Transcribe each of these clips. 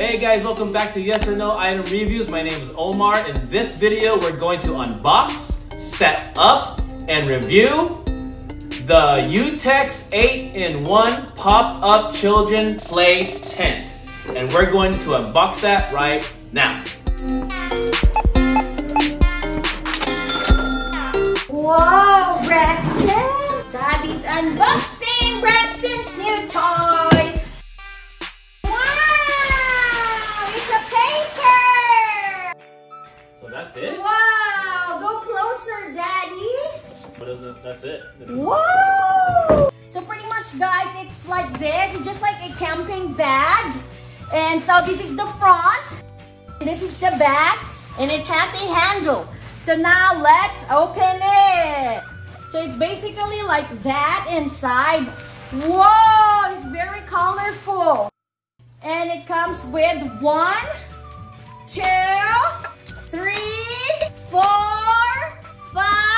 Hey guys, welcome back to Yes or No Item Reviews. My name is Omar. In this video, we're going to unbox, set up, and review the Utex 8-in-1 Pop-Up Children Play Tent. And we're going to unbox that right now. Whoa, Braxton! Daddy's unboxing It? That's it. Whoa! So pretty much, guys, it's like this. It's just like a camping bag. And so this is the front. This is the back. And it has a handle. So now let's open it. So it's basically like that inside. Whoa, it's very colorful. And it comes with one, two, three, four, five,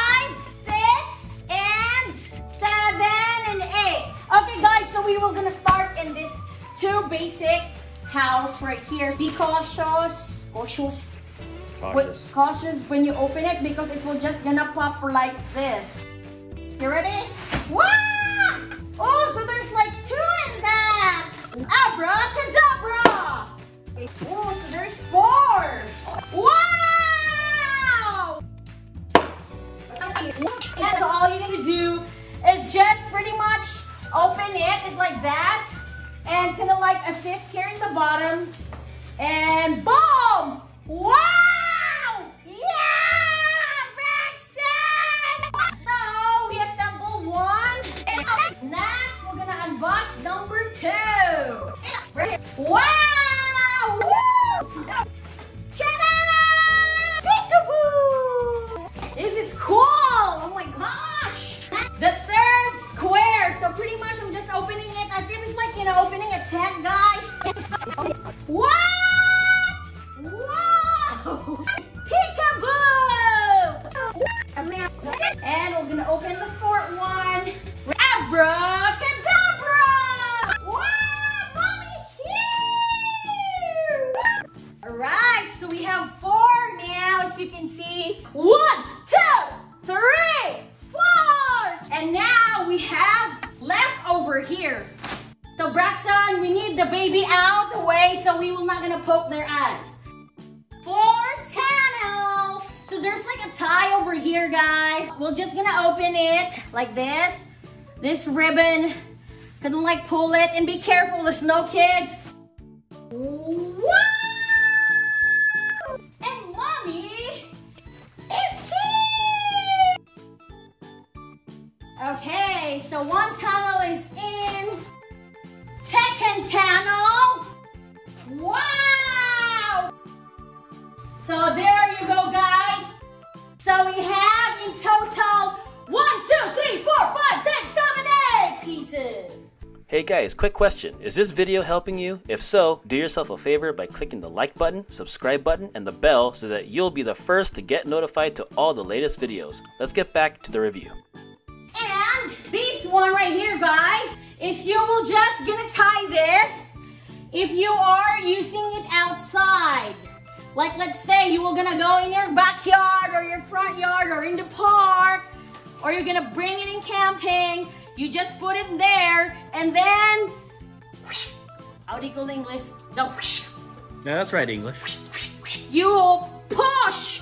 right here. Be cautious, cautious, Cautious. Wait, cautious when you open it because it will just gonna pop like this. You ready? Wow! Oh, so there's like two in that. Ah, Abracadabra! Wow! Woo! Peekaboo! This is cool! Oh my gosh! The third square. So pretty much I'm just opening it as if it's like, you know, opening a tent, guys. What? The baby out away so we will not gonna poke their eyes. Four channels. So there's like a tie over here, guys. We're just gonna open it like this. This ribbon. Gonna like pull it and be careful, there's no kids. In total one, two, three, four, five, six, seven, eight pieces. Hey guys, quick question. Is this video helping you? If so, do yourself a favor by clicking the like button, subscribe button, and the bell so that you'll be the first to get notified to all the latest videos. Let's get back to the review. And this one right here, guys, is you will just gonna tie this if you are using it outside. Like let's say you were gonna go in your backyard or your front yard or in the park or you're gonna bring it in camping. You just put it there and then whoosh, how do you call English? The whoosh, Yeah, that's right, English. you will push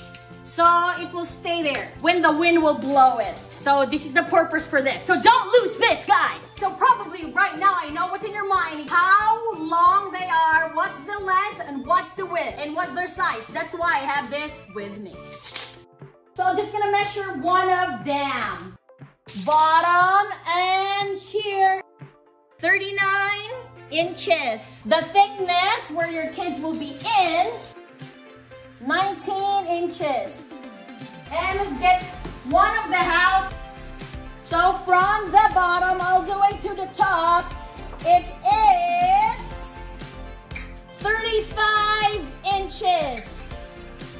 so it will stay there when the wind will blow it. So this is the purpose for this. So don't lose this, guys. So probably right now I know what's in your mind. How long they are, what's the length, and what's the width, and what's their size. That's why I have this with me. So I'm just gonna measure one of them. Bottom and here. 39 inches. The thickness where your kids will be in 19 inches. And let's get one of the house. So from the bottom all the way to the top, it is 35 inches.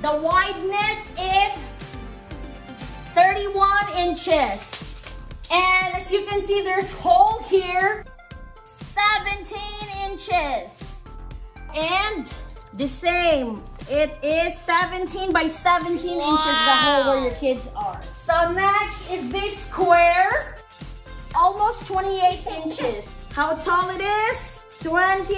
The wideness is 31 inches. And as you can see, there's hole here, 17 inches. And the same. It is 17 by 17 inches the hole where your kids are. So next is this square. Almost 28 inches. How tall it is? 28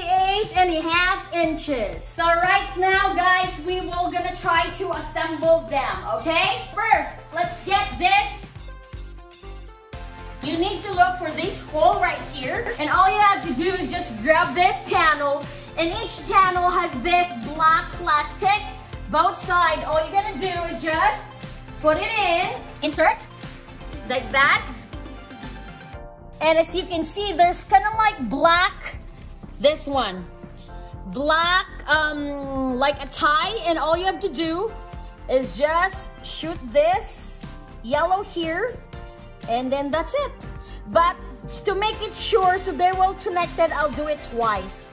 and a half inches. So right now, guys, we will gonna try to assemble them, okay? First, let's get this. You need to look for this hole right here. And all you have to do is just grab this channel. And each channel has this black plastic. Both sides, all you're gonna do is just put it in, insert, like that. And as you can see, there's kind of like black this one. Black, um, like a tie, and all you have to do is just shoot this yellow here, and then that's it. But to make it sure so they will connect it, I'll do it twice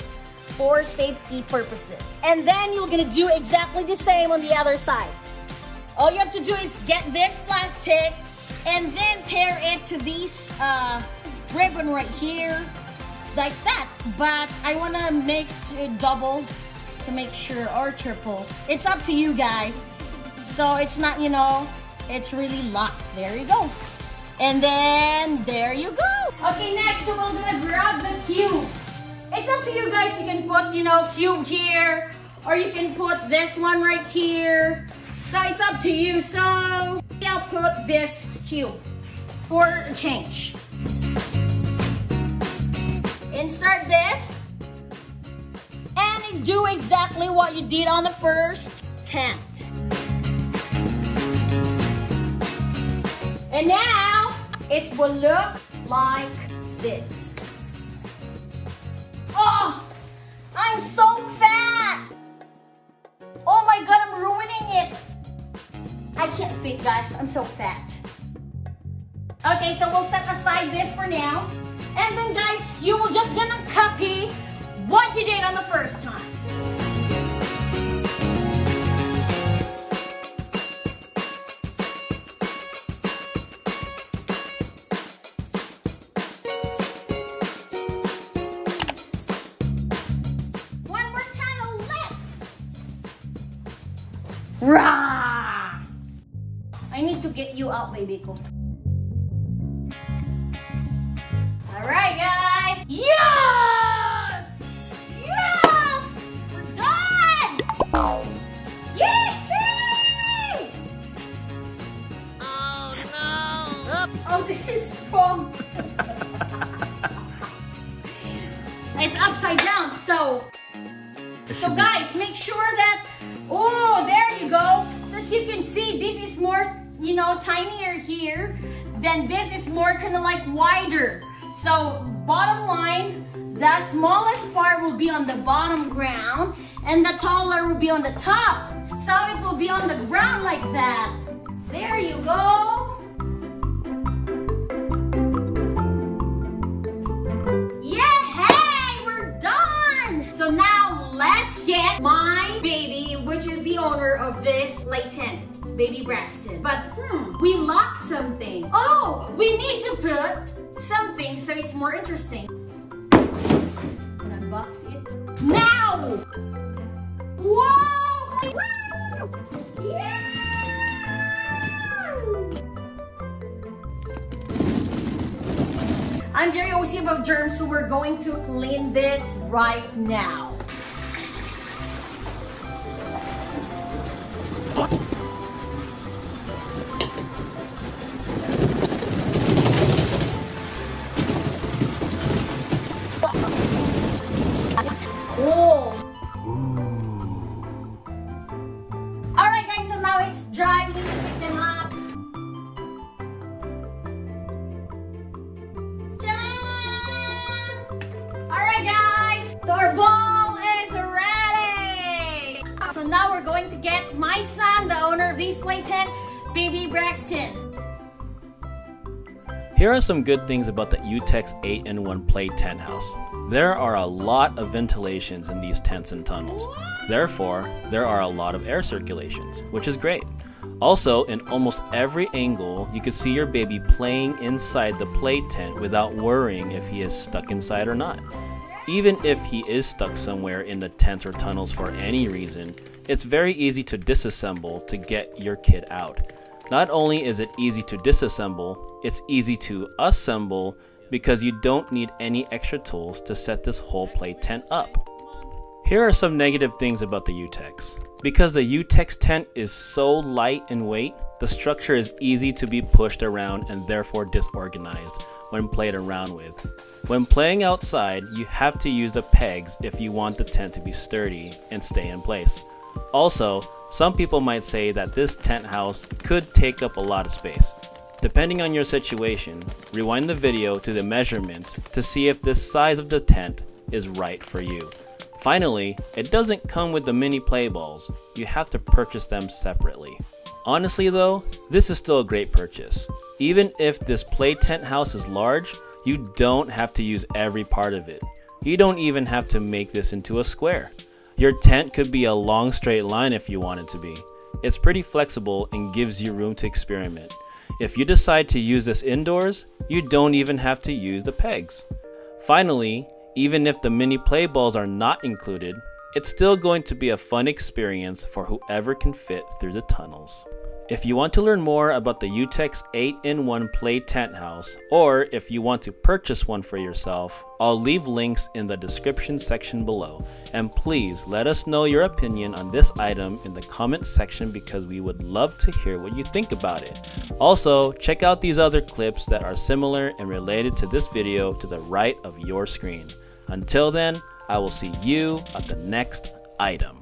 for safety purposes. And then you're gonna do exactly the same on the other side. All you have to do is get this plastic and then pair it to this uh, ribbon right here like that. But I want to make it double to make sure or triple. It's up to you guys. So it's not, you know, it's really locked. There you go. And then there you go. Okay, next so we're gonna grab the cube. It's up to you guys. You can put, you know, cube here or you can put this one right here. So it's up to you. So I'll put this cube for a change insert this and do exactly what you did on the first tent. And now it will look like this. Oh, I'm so fat. Oh my God, I'm ruining it. I can't fit, guys. I'm so fat. Okay, so we'll set aside this for now. And then guys, you will just gonna copy what you did on the first time. Rah! I need to get you out, baby. Go. All right, guys. Yes! Yes! We're done! Yay! Oh no! Oh, this is from... it's upside down, so... So guys, make sure that... as you can see, this is more, you know, tinier here. Then this is more kind of like wider. So bottom line, the smallest part will be on the bottom ground and the taller will be on the top. So it will be on the ground like that. There you go. Yeah, hey, we're done. So now let's get baby, which is the owner of this lieutenant, baby Braxton. But hmm, we locked something. Oh, we need to put something so it's more interesting. And unbox it now. Whoa! I'm very OC about germs, so we're going to clean this right now. Cool. Here are some good things about the Utex 8-in-1 Play Tent House. There are a lot of ventilations in these tents and tunnels. Therefore, there are a lot of air circulations, which is great. Also, in almost every angle, you can see your baby playing inside the play tent without worrying if he is stuck inside or not. Even if he is stuck somewhere in the tents or tunnels for any reason, it's very easy to disassemble to get your kid out. Not only is it easy to disassemble, it's easy to assemble because you don't need any extra tools to set this whole play tent up. Here are some negative things about the UTEX. Because the UTEX tent is so light in weight, the structure is easy to be pushed around and therefore disorganized when played around with. When playing outside, you have to use the pegs if you want the tent to be sturdy and stay in place. Also, some people might say that this tent house could take up a lot of space. Depending on your situation, rewind the video to the measurements to see if this size of the tent is right for you. Finally, it doesn't come with the mini play balls, you have to purchase them separately. Honestly though, this is still a great purchase. Even if this play tent house is large, you don't have to use every part of it. You don't even have to make this into a square. Your tent could be a long straight line if you want it to be. It's pretty flexible and gives you room to experiment. If you decide to use this indoors, you don't even have to use the pegs. Finally, even if the mini play balls are not included, it's still going to be a fun experience for whoever can fit through the tunnels. If you want to learn more about the UTEX 8-in-1 Play Tent House, or if you want to purchase one for yourself, I'll leave links in the description section below. And please let us know your opinion on this item in the comment section because we would love to hear what you think about it. Also, check out these other clips that are similar and related to this video to the right of your screen. Until then, I will see you at the next item.